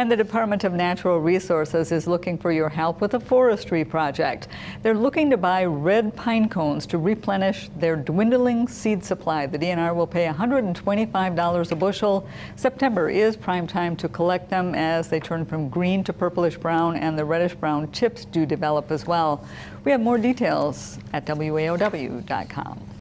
And the Department of Natural Resources is looking for your help with a forestry project. They're looking to buy red pine cones to replenish their dwindling seed supply. The DNR will pay $125 a bushel. September is prime time to collect them as they turn from green to purplish brown and the reddish brown chips do develop as well. We have more details at WAOW.com.